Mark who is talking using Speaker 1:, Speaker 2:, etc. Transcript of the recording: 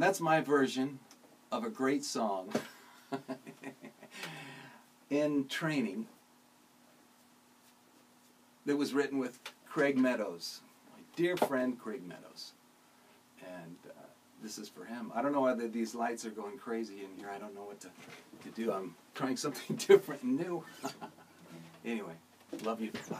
Speaker 1: And that's my version of a great song in training that was written with Craig Meadows, my dear friend Craig Meadows. And uh, this is for him. I don't know whether these lights are going crazy in here. I don't know what to, to do. I'm trying something different and new. anyway, love you. Bye.